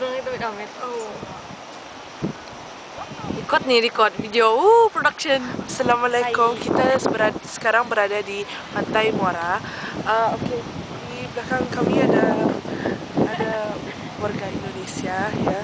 burung itu kamit. Oh. Ikut nih record video. Uh, production. Assalamualaikum. Hai. Kita berada, sekarang berada di Pantai Muara. Uh, okay. Di belakang kami ada ada warga Indonesia ya.